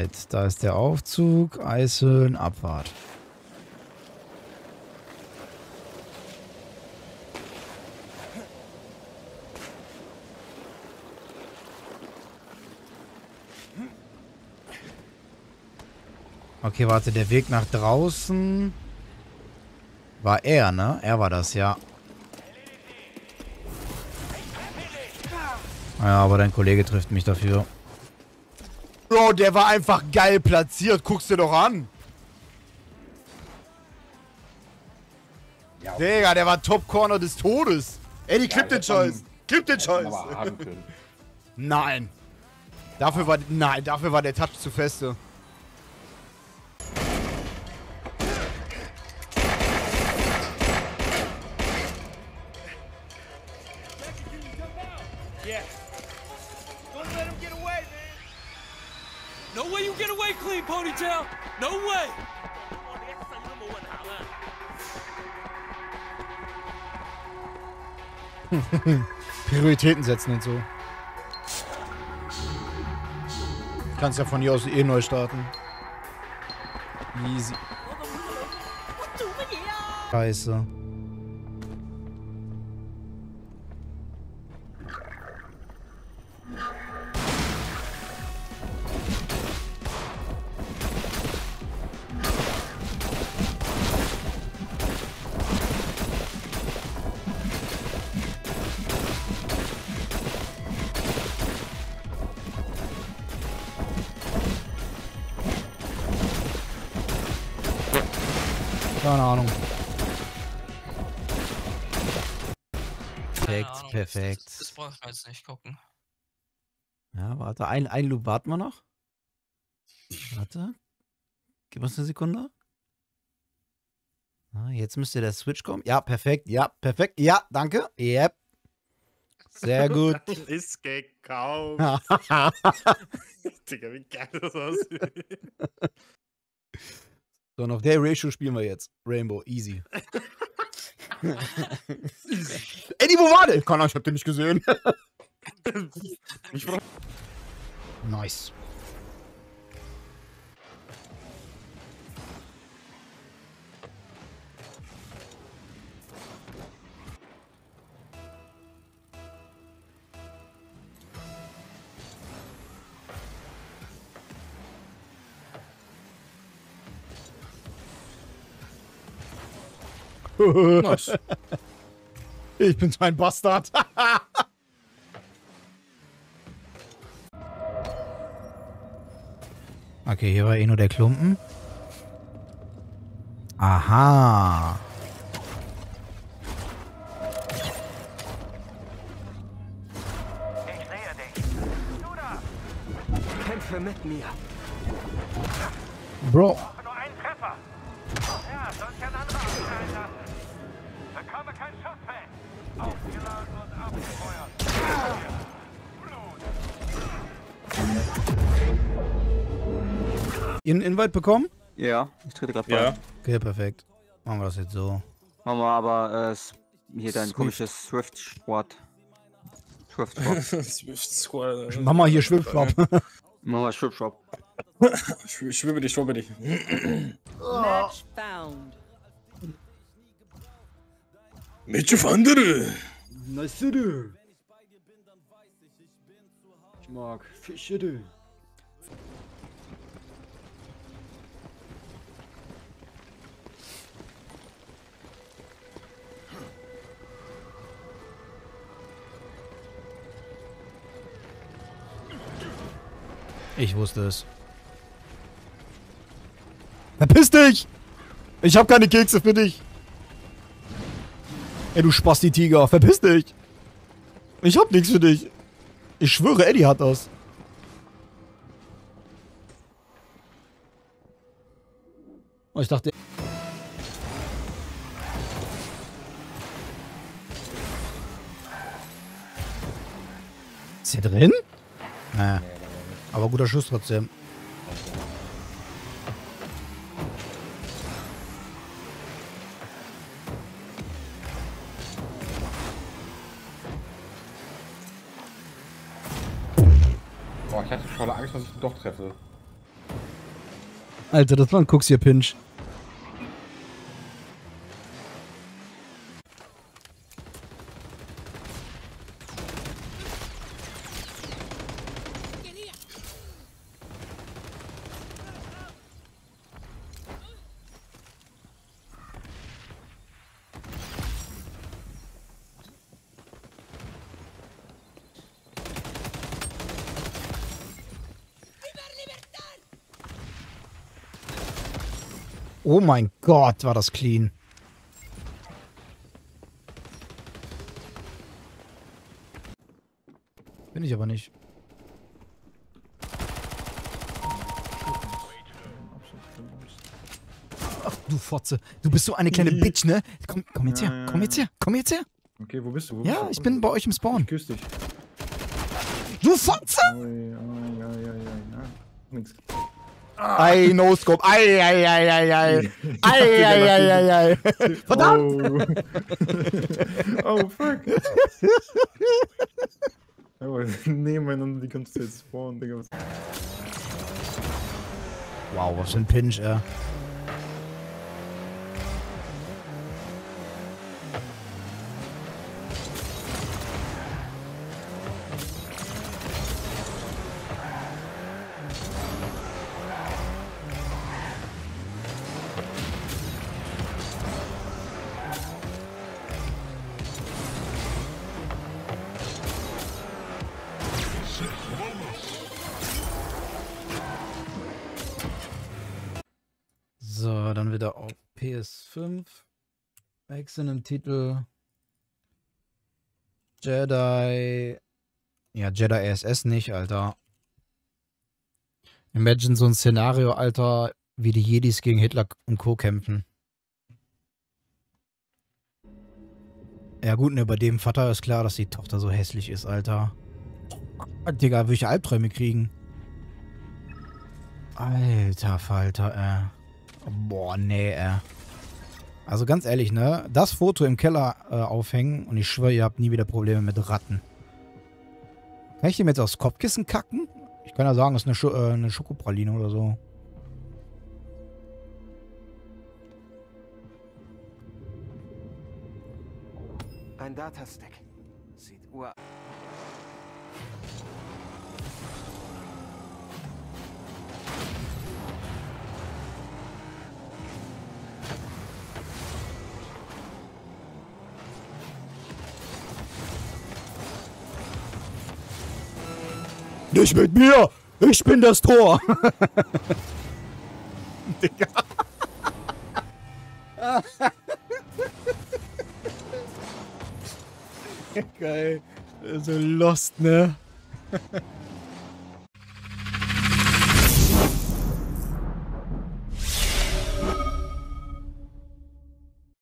Alright, da ist der Aufzug, Eishöhlen, Abfahrt. Okay, warte, der Weg nach draußen war er, ne? Er war das, ja. Ja, aber dein Kollege trifft mich dafür. Bro, der war einfach geil platziert. Guck's dir doch an. Ja, okay. Digga, der war Top-Corner des Todes. Ey, die ja, den Scheiß. Klipp den Scheiß. Nein. Dafür war, nein, dafür war der Touch zu feste. No way! Prioritäten setzen und so. Kannst ja von hier aus eh neu starten. Easy. Scheiße. Keine Ahnung. Perfekt, Ahnung, perfekt. Das, das brauchen wir jetzt nicht gucken. Ja, warte. Ein, ein Loop warten wir noch. Warte. Gib uns eine Sekunde. Ah, jetzt müsste der Switch kommen. Ja, perfekt. Ja, perfekt. Ja, danke. Yep. Sehr gut. Ist gekauft. Digga, wie geil das aussieht. So, noch der Ratio spielen wir jetzt. Rainbow, easy. Eddie, wo war der? Keine Ahnung, ich hab den nicht gesehen. nice. Nice. Ich bin so ein Bastard. okay, hier war eh nur der Klumpen. Aha. Ich sehe dich. Du da. Kämpfe mit mir. Bro. Nur einen Treffer. Ja, sonst kann andere einlassen. Bekomme kein Schussfeld. Aufgeladen und abgefeuert. Ihr einen Invite bekommen? Ja, ich trete gerade Ja. bei. Okay, perfekt. Machen wir das jetzt so. Machen wir aber äh, hier dein Swift. komisches Swift Squad. Swift Squad. Swift Squad. Mach mal hier Schwimmschwamm. Machen wir Swift Shop. Sch- Schwimme dich, schwimme dich. Match found. Auf andere. Nice. Ich mag Fische. Ich wusste es. Verpiss dich! Ich hab keine Kekse für dich! Ey, du Spasti-Tiger, verpiss dich! Ich hab nichts für dich! Ich schwöre, Eddie hat das. Oh, ich dachte... Ist hier drin? Naja. Aber guter Schuss trotzdem. Boah, ich hatte voller Angst, dass ich ihn doch treffe. Alter, das war ein Cooks Oh mein Gott, war das clean. Bin ich aber nicht. Ach, du Fotze. Du bist so eine kleine Bitch, ne? Komm, komm jetzt her. Komm jetzt her. Komm jetzt her. Okay, wo bist du? Wo Ja, bist ich du? bin bei euch im Spawn. Ich küsse dich. Du Fotze! Oi, oi, oi, oi, oi. Nix. Ei, No-Scope. Ei, ei, ei, ei, ei. Ei, ei, ei, ei, ei. Verdammt! Oh, oh fuck. Aber nebeneinander die ganze Zeit spawnen, Digga. Wow, was für ein Pinch, ey. So, dann wieder auf PS5. Wechseln im Titel. Jedi. Ja, Jedi SS nicht, Alter. Imagine so ein Szenario, Alter, wie die Jedis gegen Hitler und Co. kämpfen. Ja gut, ne, bei dem Vater ist klar, dass die Tochter so hässlich ist, Alter. Digga, will ich Albträume kriegen. Alter Falter, äh. Boah, nee, äh. Also ganz ehrlich, ne? Das Foto im Keller äh, aufhängen und ich schwöre, ihr habt nie wieder Probleme mit Ratten. Kann ich dem jetzt aufs Kopfkissen kacken? Ich kann ja sagen, es ist eine, Scho äh, eine Schokopraline oder so. Ein Datastack. Nicht mit mir! Ich bin das Tor! Digga. Geil. So lost, ne?